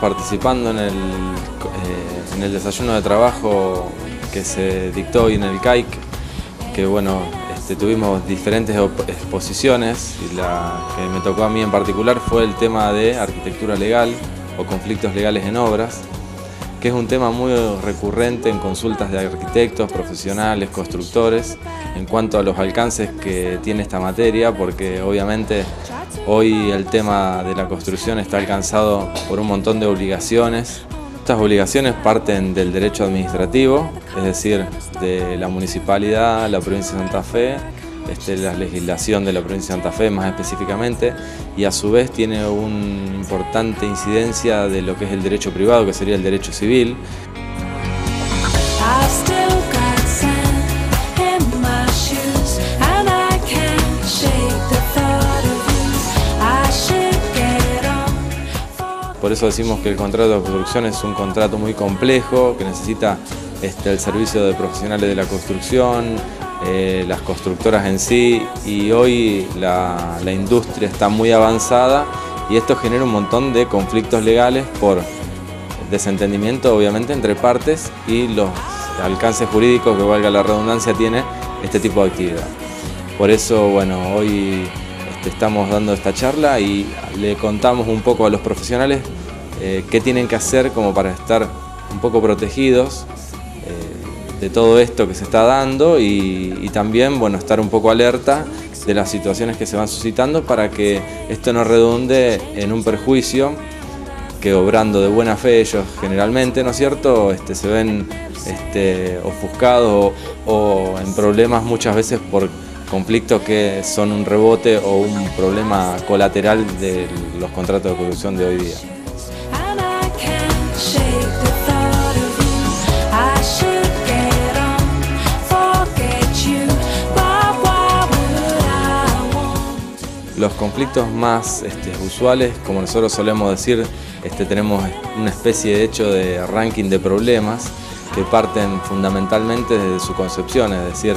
participando en el, eh, en el desayuno de trabajo que se dictó hoy en el CAIC, que bueno, este, tuvimos diferentes exposiciones y la que me tocó a mí en particular fue el tema de arquitectura legal o conflictos legales en obras, que es un tema muy recurrente en consultas de arquitectos, profesionales, constructores, en cuanto a los alcances que tiene esta materia, porque obviamente hoy el tema de la construcción está alcanzado por un montón de obligaciones. Estas obligaciones parten del derecho administrativo, es decir, de la municipalidad, la provincia de Santa Fe, este, la legislación de la provincia de Santa Fe más específicamente, y a su vez tiene una importante incidencia de lo que es el derecho privado, que sería el derecho civil. Por eso decimos que el contrato de construcción es un contrato muy complejo, que necesita este, el servicio de profesionales de la construcción, eh, las constructoras en sí, y hoy la, industria está muy avanzada y esto genera un montón de conflictos legales por desentendimiento obviamente entre partes y los alcances jurídicos que valga la redundancia tiene este tipo de actividad. Por eso, bueno, hoy este, estamos dando esta charla y le contamos un poco a los profesionales eh, qué tienen que hacer como para estar un poco protegidos de todo esto que se está dando y, también bueno, estar un poco alerta de las situaciones que se van suscitando para que esto no redunde en un perjuicio que obrando de buena fe ellos generalmente, ¿no es cierto?, este, se ven este, ofuscados o, o en problemas muchas veces por conflictos que son un rebote o un problema colateral de los contratos de producción de hoy día. Los conflictos más este, usuales, como nosotros solemos decir, este, tenemos una especie de hecho de ranking de problemas que parten fundamentalmente desde su concepción, es decir,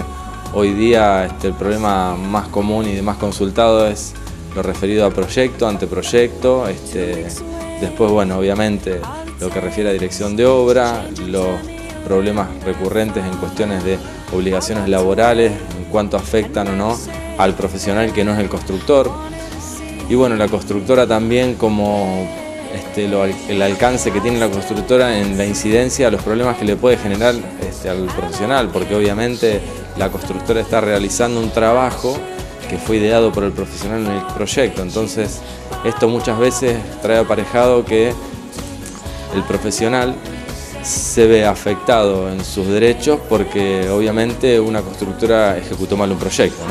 Hoy día este, el problema más común y más consultado es lo referido a proyecto, anteproyecto, después, bueno, obviamente lo que refiere a dirección de obra, los problemas recurrentes en cuestiones de obligaciones laborales, en cuanto afectan o no al profesional que no es el constructor. Y bueno, la constructora también como este, el alcance que tiene la constructora en la incidencia a los problemas que le puede generar este, al profesional, porque obviamente la constructora está realizando un trabajo que fue ideado por el profesional en el proyecto. Entonces, esto muchas veces trae aparejado que el profesional se ve afectado en sus derechos porque obviamente una constructora ejecutó mal un proyecto.